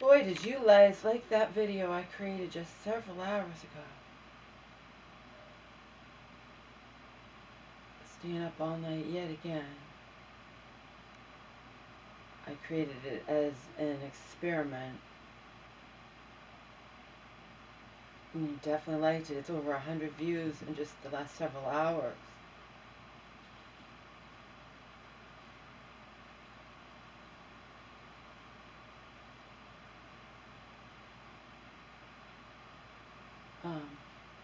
Boy, did you guys like that video I created just several hours ago. Staying up all night yet again. I created it as an experiment. And you definitely liked it. It's over a hundred views in just the last several hours. Um,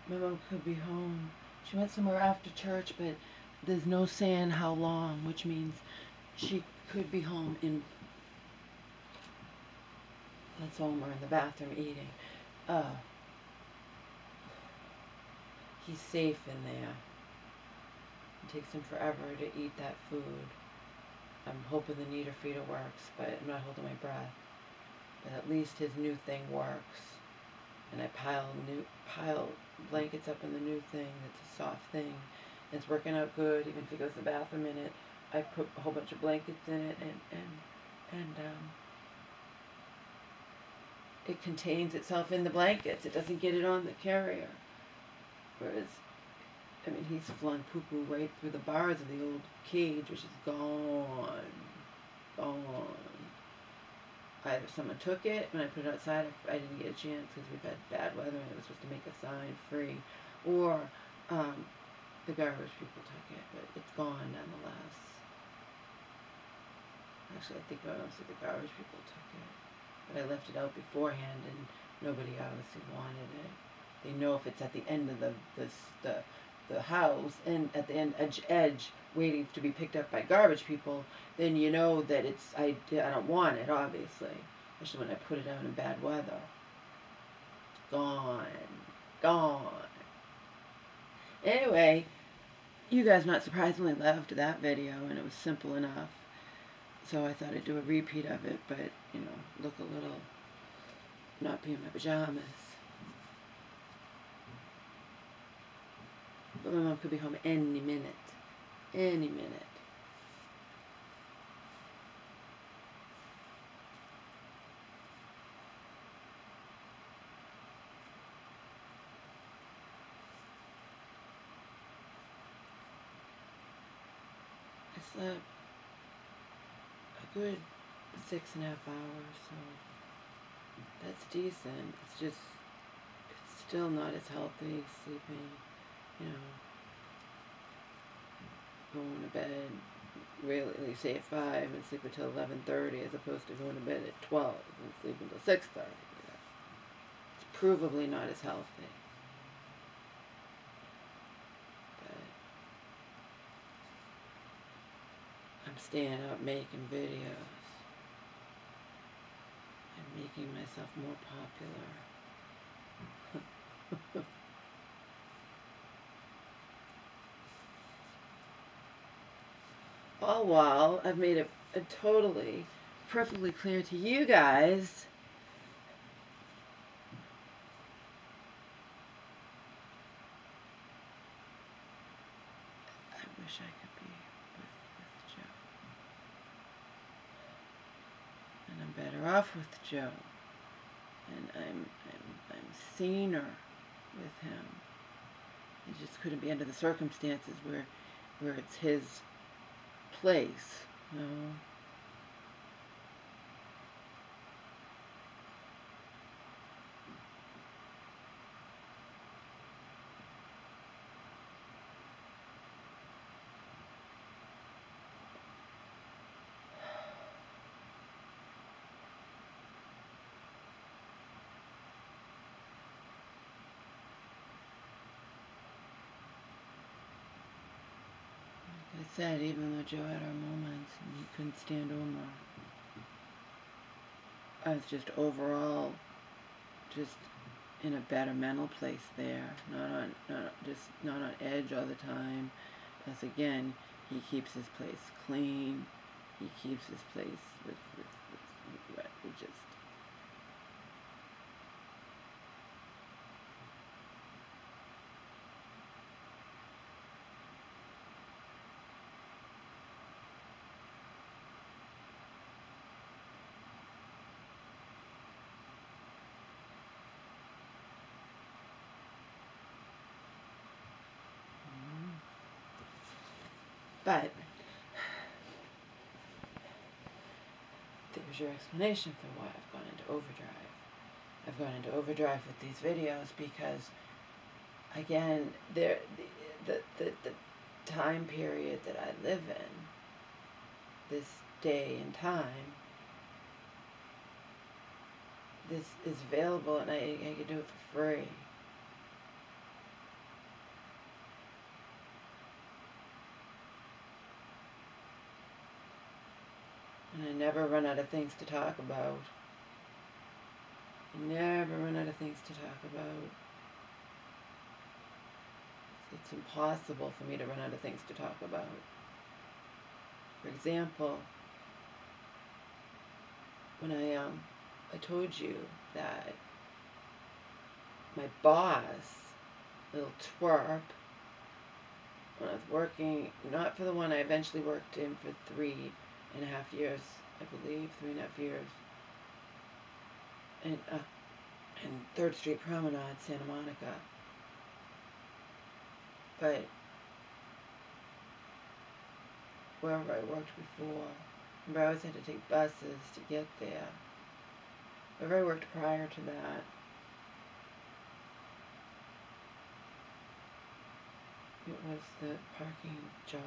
my mom could be home. She went somewhere after church, but there's no saying how long, which means she could be home in that's home or in the bathroom eating. Uh, he's safe in there. It takes him forever to eat that food. I'm hoping the Nidophredo works, but I'm not holding my breath. But at least his new thing works. And I pile new pile blankets up in the new thing. It's a soft thing. It's working out good. Even if he goes to the bathroom in it, I put a whole bunch of blankets in it, and and and um, it contains itself in the blankets. It doesn't get it on the carrier. Whereas, I mean, he's flung poo poo right through the bars of the old cage, which is gone, gone. Either someone took it when I put it outside, I didn't get a chance because we've had bad weather and it was supposed to make a sign free, or um, the garbage people took it, but it's gone nonetheless. Actually, I think my the garbage people took it, but I left it out beforehand and nobody obviously wanted it. They know if it's at the end of the the the, the house and at the end edge edge waiting to be picked up by garbage people, then you know that it's I, I don't want it obviously, especially when I put it out in bad weather. Gone, gone. Anyway, you guys not surprisingly loved that video and it was simple enough. So I thought I'd do a repeat of it, but you know, look a little not be in my pajamas. But my mom could be home any minute any minute. I slept a good six and a half hours, so that's decent. It's just, it's still not as healthy sleeping, you know, going to bed really say at 5 and sleep until 11.30 as opposed to going to bed at 12 and sleep until 6.30. It's provably not as healthy. But I'm staying up making videos and making myself more popular. Oh, all while I've made it a totally, perfectly clear to you guys I wish I could be with, with Joe. And I'm better off with Joe. And I'm, I'm, I'm saner with him. It just couldn't be under the circumstances where, where it's his place. You know? I said, even though Joe had our moments and he couldn't stand Omar, I was just overall just in a better mental place there, not on, not just not on edge all the time. Plus, again, he keeps his place clean. He keeps his place with, with, with, with just But there's your explanation for why I've gone into overdrive. I've gone into overdrive with these videos because, again, there the, the, the, time period that I live in, this day and time, this is available and I, I can do it for free. Never run out of things to talk about. I never run out of things to talk about. It's impossible for me to run out of things to talk about. For example, when I um I told you that my boss, little twerp, when I was working, not for the one I eventually worked in for three and a half years, I believe, three and a half years, and uh, and Third Street Promenade, Santa Monica. But wherever I worked before, remember I always had to take buses to get there. Wherever I worked prior to that, it was the parking job.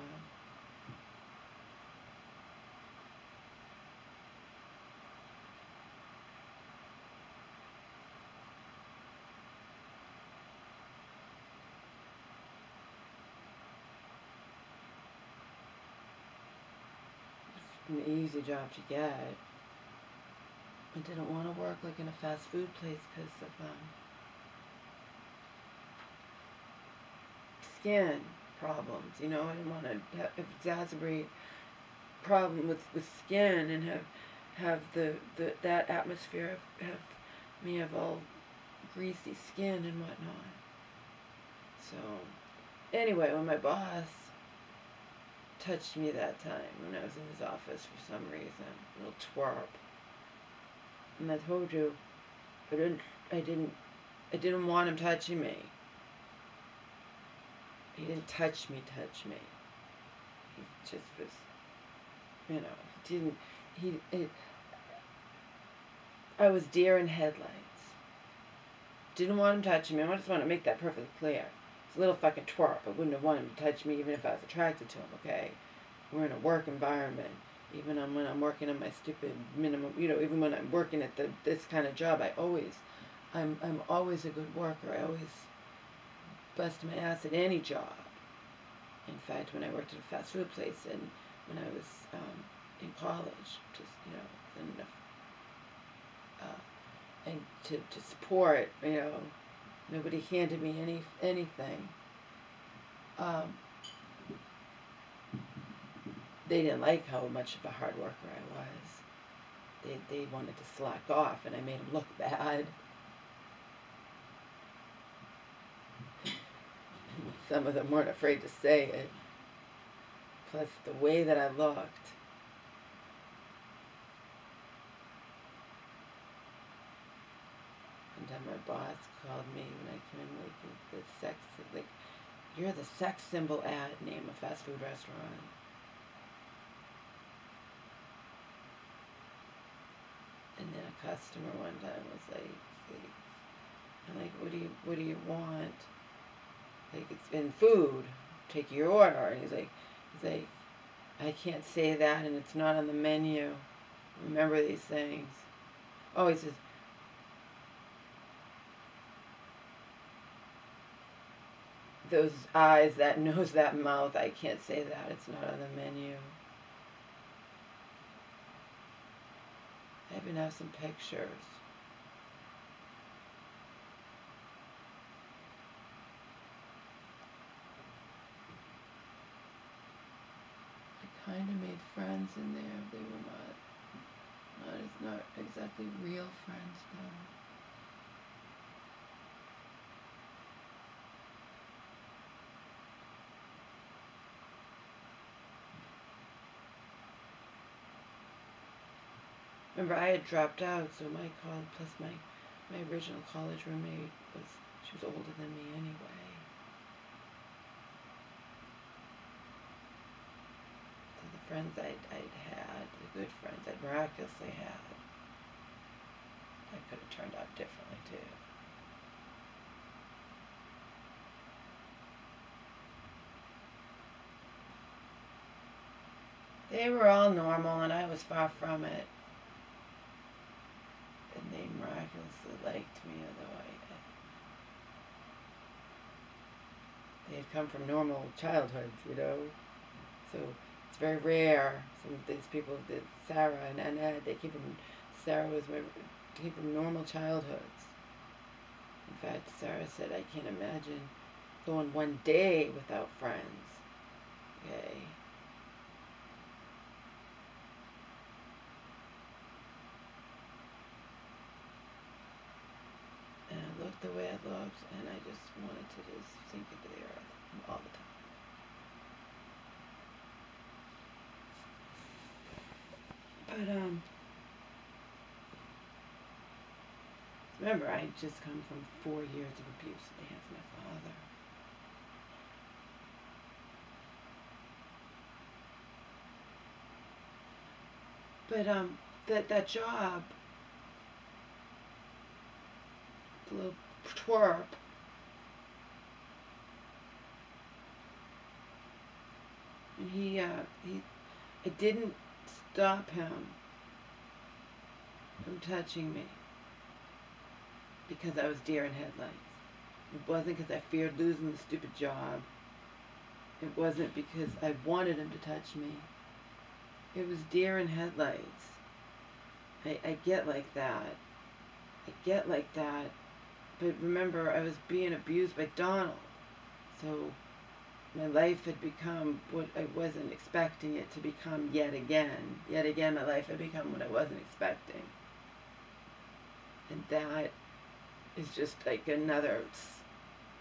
Easy job to get. I didn't want to work like in a fast food place because of um, skin problems. You know, I didn't want to exacerbate problem with, with skin and have have the, the that atmosphere have, have me have all greasy skin and whatnot. So anyway, when my boss touched me that time when I was in his office for some reason. A Little twerp. And I told you, I didn't, I didn't, I didn't want him touching me. He didn't touch me, touch me. He just was, you know, he didn't, he, it, I was deer in headlights. Didn't want him touching me. I just want to make that perfectly clear little fucking twerp. I wouldn't have wanted him to touch me even if I was attracted to him, okay? We're in a work environment. Even when I'm working on my stupid minimum, you know, even when I'm working at the this kind of job, I always, I'm, I'm always a good worker. I always bust my ass at any job. In fact, when I worked at a fast food place and when I was um, in college, just, you know, and, uh, and to, to support, you know, Nobody handed me any anything. Um, they didn't like how much of a hard worker I was. They, they wanted to slack off, and I made them look bad. Some of them weren't afraid to say it. Plus, the way that I looked time my boss called me when I came in, like, the, the sex, like, you're the sex symbol ad name a fast food restaurant. And then a customer one time was like, like I'm like, what do you, what do you want? Like, it's been food. Take your order. And he's like, he's like, I can't say that, and it's not on the menu. Remember these things. Oh, he says, those eyes, that nose, that mouth. I can't say that. It's not on the menu. I even have some pictures. I kind of made friends in there. They were not, not, it's not exactly real friends though. Remember, I had dropped out, so my call plus my my original college roommate was she was older than me anyway. The friends I'd, I'd had, the good friends I'd miraculously had, that could have turned out differently too. They were all normal and I was far from it. And miraculously liked me, I they had come from normal childhoods, you know. So it's very rare. Some of these people, that Sarah and Annette, they came from Sarah was my, came from normal childhoods. In fact, Sarah said, I can't imagine going one day without friends. Okay. And I it looked, and I just wanted to just sink into the earth all the time. But um, remember, I just come from four years of abuse at the hands of my father. But um, that that job, the little twerp, and he uh, he, it didn't stop him from touching me because I was deer in headlights. It wasn't because I feared losing the stupid job. It wasn't because I wanted him to touch me. It was deer in headlights. I, I get like that. I get like that. But remember, I was being abused by Donald. So my life had become what I wasn't expecting it to become yet again. Yet again, my life had become what I wasn't expecting. And that is just like another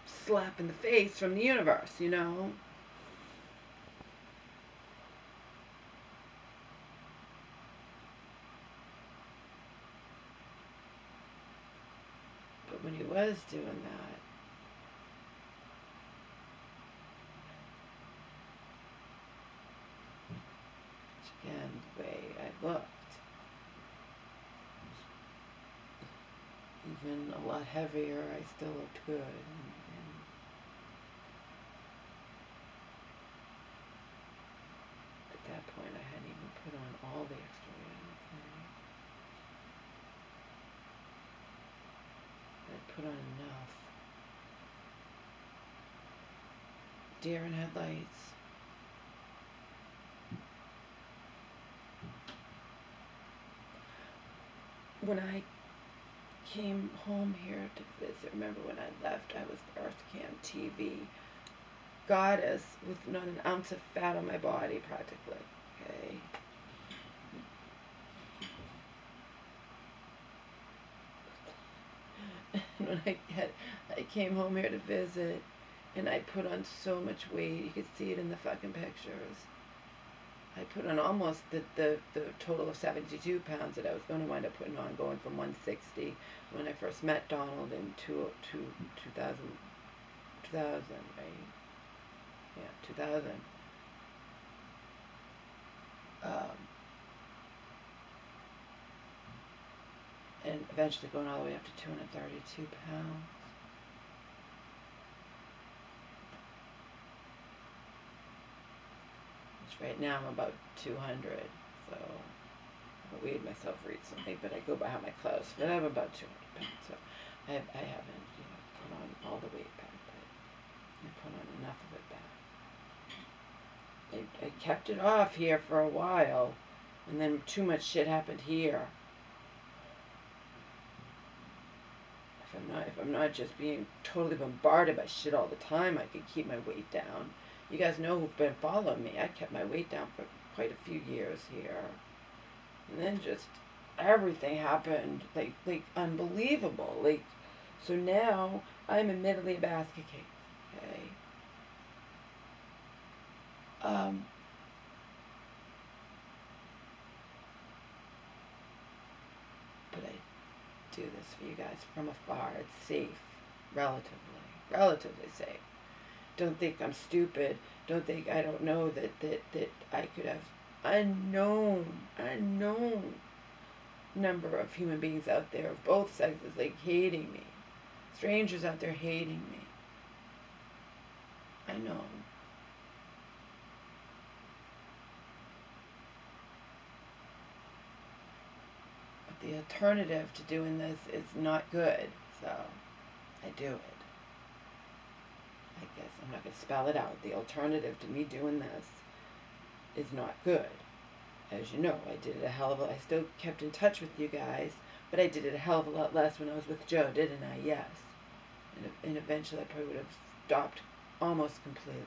slap in the face from the universe, you know? But when he was doing that, again, the way I looked, even a lot heavier, I still looked good. And, and at that point, I hadn't even put on all the extra weight on the thing. I'd put on enough. Deer in headlights. When I came home here to visit, remember when I left, I was Earth Cam TV goddess with not an ounce of fat on my body practically. Okay. When I had, I came home here to visit, and I put on so much weight. You could see it in the fucking pictures. I put on almost the, the, the total of 72 pounds that I was going to wind up putting on, going from 160 when I first met Donald in two, two, 2000, 2000, right? Yeah, 2000. Um, and eventually going all the way up to 232 pounds. Which right now I'm about 200, so I weighed myself recently, but I go by how my clothes fit. I'm about 200 pounds, so I, have, I haven't, you know, put on all the weight back, but I put on enough of it back. I, I kept it off here for a while, and then too much shit happened here. I'm not if I'm not just being totally bombarded by shit all the time, I could keep my weight down. You guys know who've been following me. I kept my weight down for quite a few years here. And then just everything happened like like unbelievable. Like so now I'm admittedly a basket case. Okay. Um but I do this for you guys from afar. It's safe, relatively, relatively safe. Don't think I'm stupid. Don't think I don't know that that that I could have unknown, unknown number of human beings out there of both sexes like hating me. Strangers out there hating me. I know. The alternative to doing this is not good, so I do it. I guess I'm not going to spell it out. The alternative to me doing this is not good. As you know, I did it a hell of a I still kept in touch with you guys, but I did it a hell of a lot less when I was with Joe, didn't I? Yes. And, and eventually I probably would have stopped almost completely.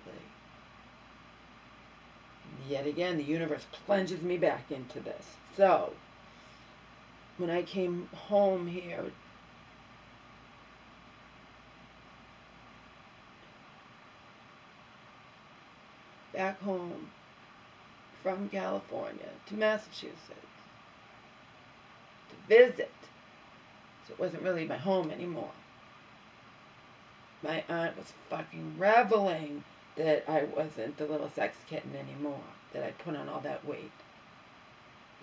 And yet again, the universe plunges me back into this. So, when I came home here, back home from California to Massachusetts to visit. So it wasn't really my home anymore. My aunt was fucking reveling that I wasn't the little sex kitten anymore, that I put on all that weight.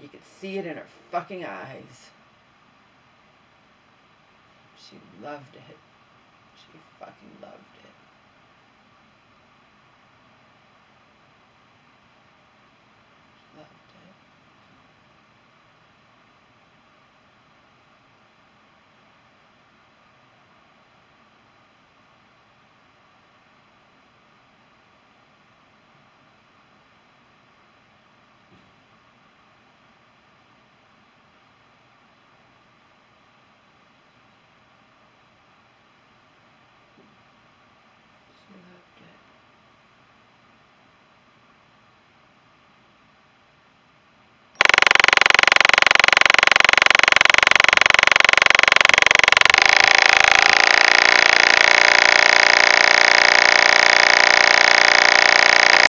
You could see it in her fucking eyes. She loved it. She fucking loved it.